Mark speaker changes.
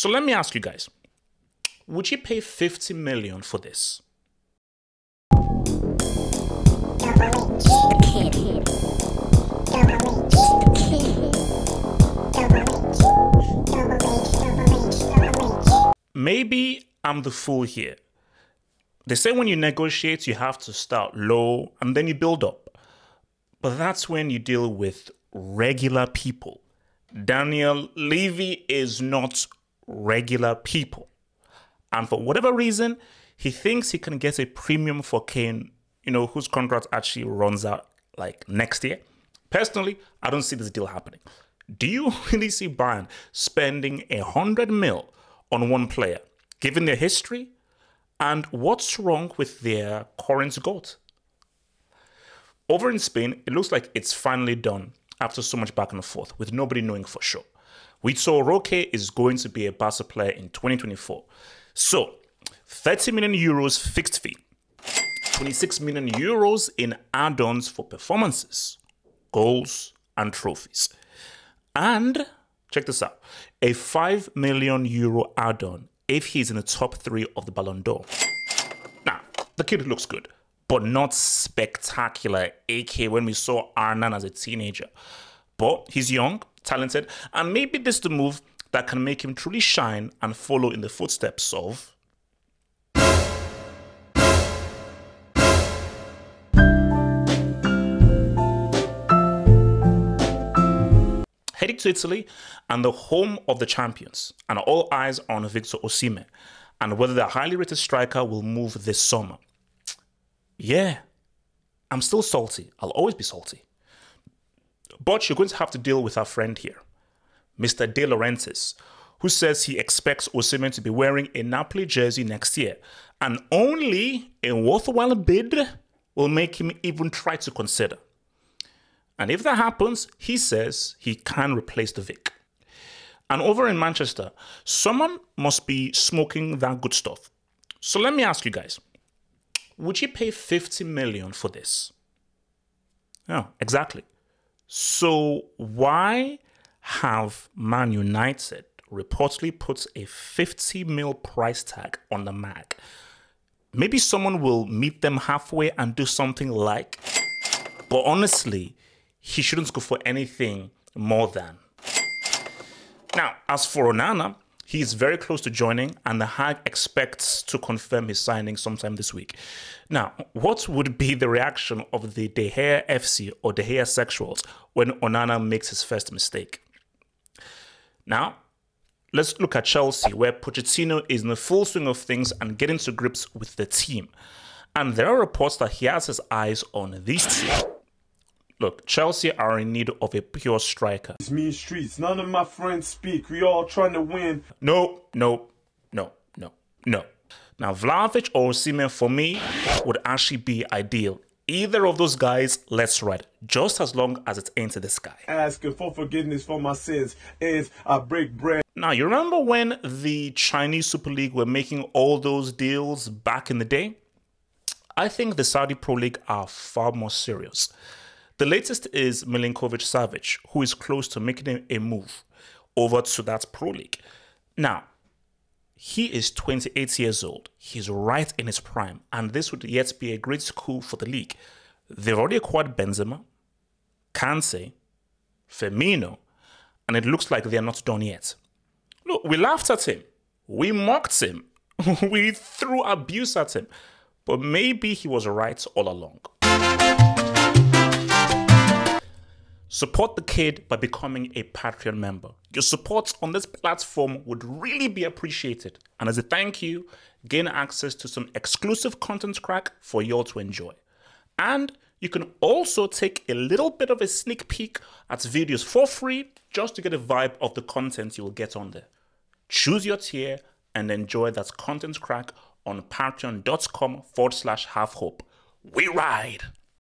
Speaker 1: So let me ask you guys would you pay 50 million for this? Maybe I'm the fool here. They say when you negotiate, you have to start low and then you build up. But that's when you deal with regular people. Daniel Levy is not regular people. And for whatever reason, he thinks he can get a premium for Kane, you know, whose contract actually runs out like next year. Personally, I don't see this deal happening. Do you really see Bayern spending a hundred mil on one player, given their history? And what's wrong with their current goat? Over in Spain, it looks like it's finally done after so much back and forth, with nobody knowing for sure. Vitor Roque is going to be a Barca player in 2024. So, 30 million euros fixed fee, 26 million euros in add ons for performances, goals, and trophies. And check this out a 5 million euro add on if he's in the top three of the Ballon d'Or. Now, the kid looks good, but not spectacular, aka when we saw Arnan as a teenager. But he's young, talented, and maybe this is the move that can make him truly shine and follow in the footsteps of heading to Italy and the home of the champions, and all eyes on Victor Osimhen and whether the highly rated striker will move this summer. Yeah, I'm still salty. I'll always be salty. But you're going to have to deal with our friend here, Mr. De Laurentiis, who says he expects Osimhen to be wearing a Napoli jersey next year, and only a worthwhile bid will make him even try to consider. And if that happens, he says he can replace the Vic. And over in Manchester, someone must be smoking that good stuff. So let me ask you guys would you pay 50 million for this? Yeah, exactly. So why have Man United reportedly put a 50 mil price tag on the mag? Maybe someone will meet them halfway and do something like, but honestly, he shouldn't go for anything more than. Now, as for Onana, he is very close to joining, and the Hag expects to confirm his signing sometime this week. Now, what would be the reaction of the De Gea FC or De Gea sexuals when Onana makes his first mistake? Now, let's look at Chelsea, where Pochettino is in the full swing of things and getting to grips with the team. And there are reports that he has his eyes on these two. Look, Chelsea are in need of a pure striker.
Speaker 2: It's me streets. None of my friends speak. We all trying to win.
Speaker 1: No, no, no, no, no. Now, Vlahovic or Osimhen for me would actually be ideal. Either of those guys, let's ride. Just as long as it's into the sky.
Speaker 2: Asking for forgiveness for my sins is I break bread.
Speaker 1: Now, you remember when the Chinese Super League were making all those deals back in the day? I think the Saudi Pro League are far more serious. The latest is Milinkovic Savic, who is close to making a move over to that Pro League. Now, he is 28 years old. He's right in his prime, and this would yet be a great coup for the league. They've already acquired Benzema, Kante, Firmino, and it looks like they're not done yet. Look, we laughed at him, we mocked him, we threw abuse at him, but maybe he was right all along. Support the kid by becoming a Patreon member. Your support on this platform would really be appreciated. And as a thank you, gain access to some exclusive content crack for you all to enjoy. And you can also take a little bit of a sneak peek at videos for free just to get a vibe of the content you will get on there. Choose your tier and enjoy that content crack on patreon.com forward slash havehope. We ride!